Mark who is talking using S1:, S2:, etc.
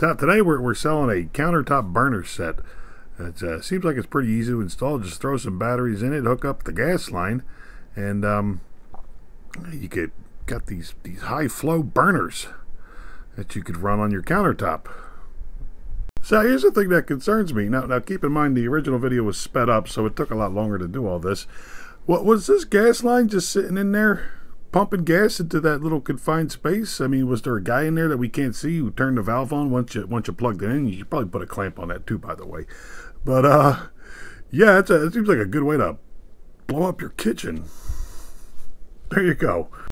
S1: Today we're, we're selling a countertop burner set. It uh, seems like it's pretty easy to install. Just throw some batteries in it, hook up the gas line, and um, you get got these these high flow burners that you could run on your countertop. So here's the thing that concerns me. Now, now keep in mind the original video was sped up, so it took a lot longer to do all this. What was this gas line just sitting in there? Pumping gas into that little confined space? I mean, was there a guy in there that we can't see who turned the valve on once you once you plugged it in? You should probably put a clamp on that too, by the way. But uh, yeah, a, it seems like a good way to blow up your kitchen. There you go.